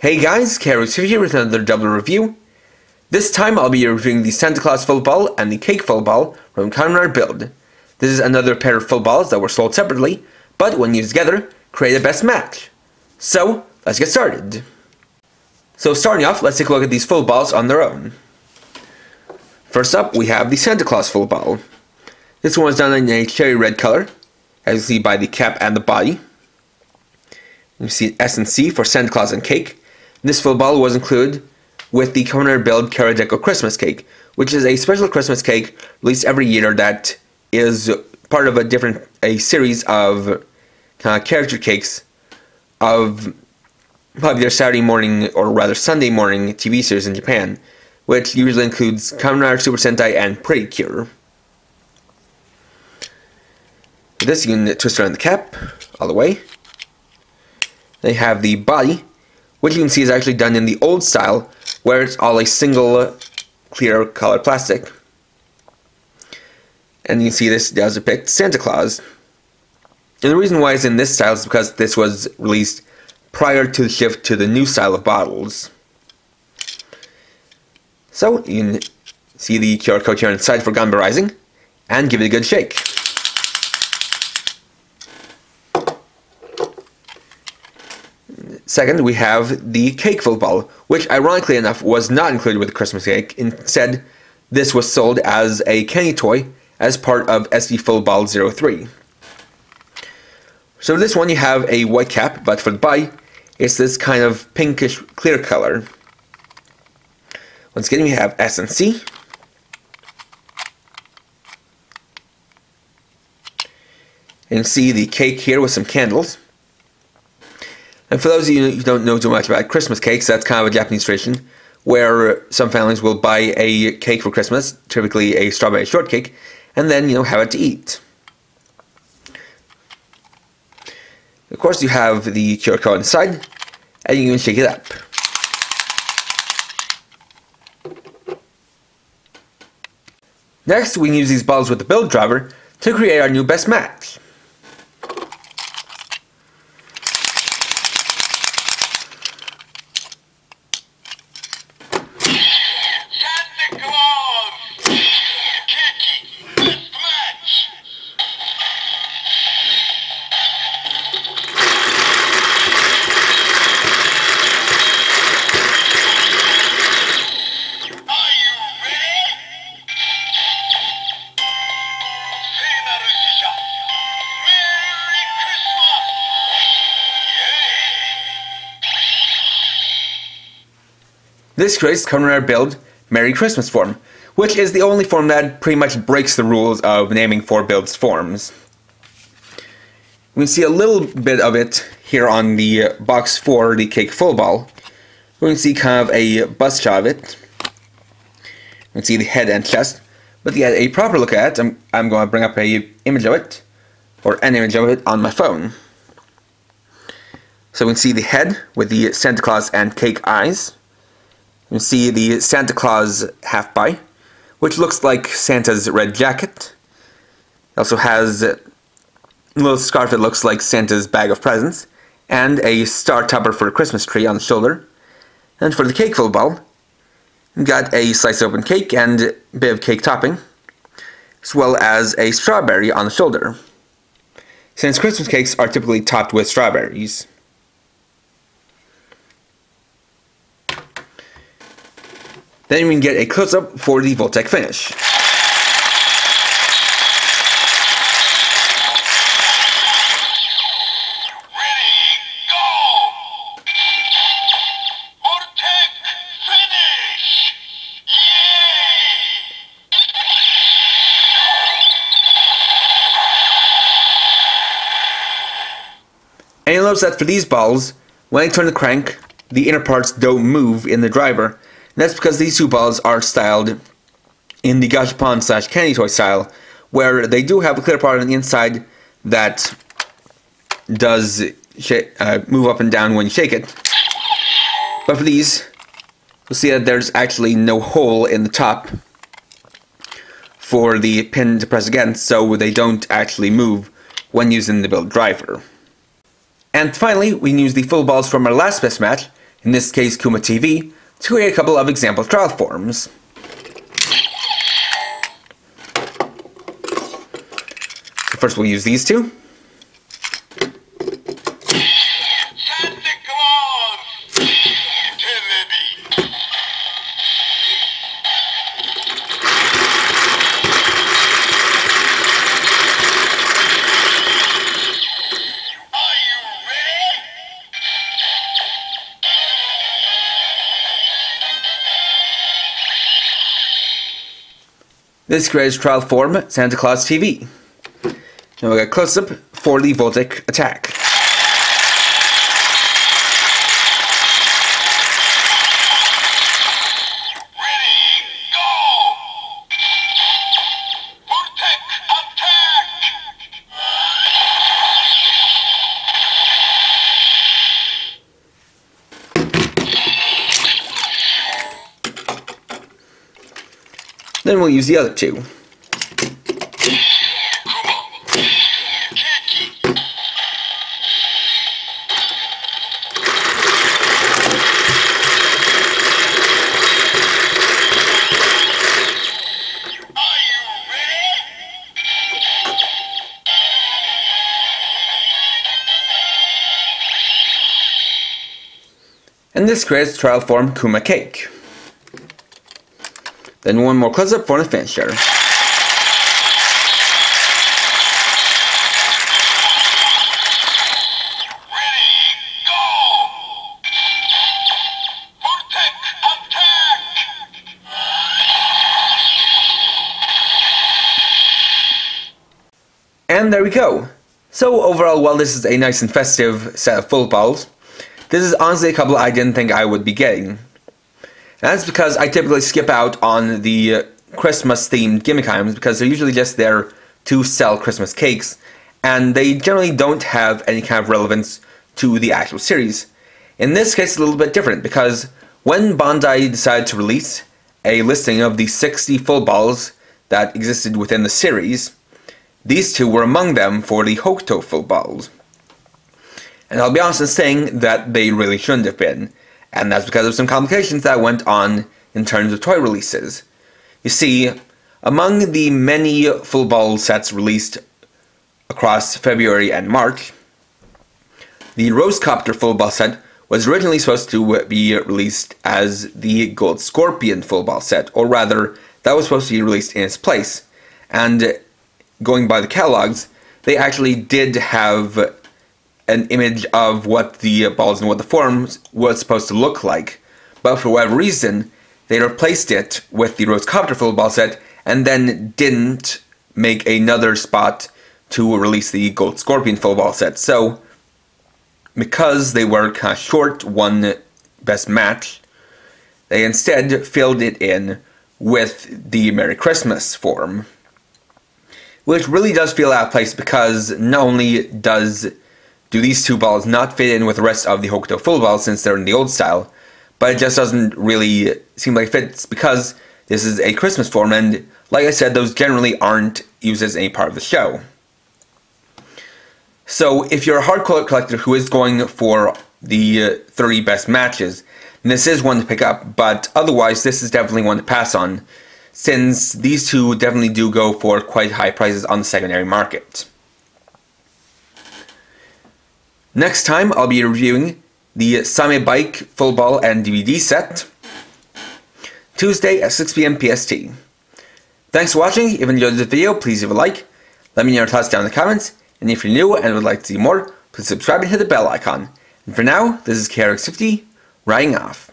Hey guys, Carrot here with another double review. This time I'll be reviewing the Santa Claus full bottle and the Cake full bottle from Kamen Rider Build. This is another pair of full bottles that were sold separately, but when used together, create a best match. So, let's get started. So starting off, let's take a look at these full bottles on their own. First up, we have the Santa Claus full bottle. This one is done in a cherry red color, as you see by the cap and the body. You see S and C for Santa Claus and Cake, this full bottle was included with the Kamen Rider Build Caradeco Christmas cake, which is a special Christmas cake released every year that is part of a different a series of uh, character cakes of their Saturday morning or rather Sunday morning TV series in Japan, which usually includes Kamen Rider Super Sentai and Pretty Cure. This you can twist around the cap all the way. They have the body, which you can see is actually done in the old style, where it's all a single clear colored plastic. And you can see this does depict Santa Claus. And the reason why it's in this style is because this was released prior to the shift to the new style of bottles. So, you can see the QR code here inside for Ganbare Rising, and give it a good shake. Second, we have the cake full bottle, which ironically enough was not included with the Christmas cake. Instead, this was sold as a candy toy as part of SD Full Bottle 03. So this one you have a white cap, but for the body, it's this kind of pinkish clear color. Once again, we have S and C. And see the cake here with some candles. And for those of you who don't know too much about Christmas cakes, that's kind of a Japanese tradition where uh, some families will buy a cake for Christmas, typically a strawberry shortcake, and then, you know, have it to eat. Of course, you have the code inside, and you can shake it up. Next, we can use these bottles with the build driver to create our new best match. This creates Kamen Rider Build Merry Christmas form, which is the only form that pretty much breaks the rules of naming for builds forms. We can see a little bit of it here on the box for the cake full bottle. We can see kind of a bust shot of it. We can see the head and chest. But to get a proper look at it, I'm, I'm going to bring up a image of it, or an image of it on my phone. So we can see the head with the Santa Claus and cake eyes. You see the Santa Claus half by, which looks like Santa's red jacket. It also has a little scarf that looks like Santa's bag of presents, and a star topper for a Christmas tree on the shoulder. And for the cake full bottle, you've got a sliced open cake and a bit of cake topping, as well as a strawberry on the shoulder. Since Christmas cakes are typically topped with strawberries. Then we can get a close-up for the Voltec finish. And you'll notice that for these bottles, when I turn the crank, the inner parts don't move in the driver, that's because these two bottles are styled in the Gashapon slash candy toy style, where they do have a clear part on the inside that does uh, move up and down when you shake it. But for these, you'll see that there's actually no hole in the top for the pin to press against, so they don't actually move when using the build driver. And finally, we can use the full bottles from our last best match in this case Kuma TV, to create a couple of example trial forms. First we'll use these two. This creates trial form Santa Claus TV. Now we got close up for the Voltic attack. Then we'll use the other two. And this creates trial form Kuma Cake. Then one more close-up for the finisher. And there we go. So overall, while this is a nice and festive set of full bottles, this is honestly a couple I didn't think I would be getting. That's because I typically skip out on the uh, Christmas themed gimmick items because they're usually just there to sell Christmas cakes, and they generally don't have any kind of relevance to the actual series. In this case, it's a little bit different because when Bandai decided to release a listing of the 60 full bottles that existed within the series, these two were among them for the Hokuto full bottles. And I'll be honest in saying that they really shouldn't have been and that's because of some complications that went on in terms of toy releases. You see, among the many full bottle sets released across February and March, the Rosecopter full bottle set was originally supposed to be released as the Gold Scorpion full bottle set, or rather, that was supposed to be released in its place. And going by the catalogs, they actually did have an image of what the bottles and what the forms was supposed to look like. But for whatever reason, they replaced it with the Rose Copter full bottle set and then didn't make another spot to release the Gold Scorpion full bottle set. So, because they were kind of short one best match, they instead filled it in with the Merry Christmas form. Which really does feel out of place because not only does do these two bottles not fit in with the rest of the Hokuto full bottles since they're in the old style? But it just doesn't really seem like it fits because this is a Christmas form, and like I said, those generally aren't used as any part of the show. So if you're a hardcore collector who is going for the uh, 30 best matches, this is one to pick up, but otherwise this is definitely one to pass on, since these two definitely do go for quite high prices on the secondary market. Next time I'll be reviewing the Same Bike full bottle and DVD set. Tuesday at 6pm PST. Thanks for watching. If you enjoyed this video, please leave a like. Let me know your thoughts down in the comments. And if you're new and would like to see more, please subscribe and hit the bell icon. And for now, this is KRX50, riding off.